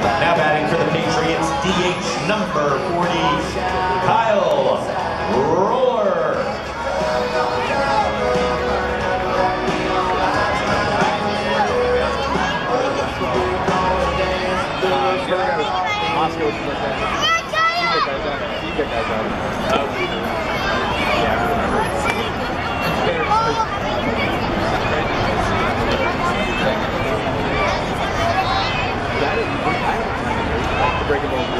Now batting for the Patriots, DH number 40, Kyle Roller. Oscar break a ball.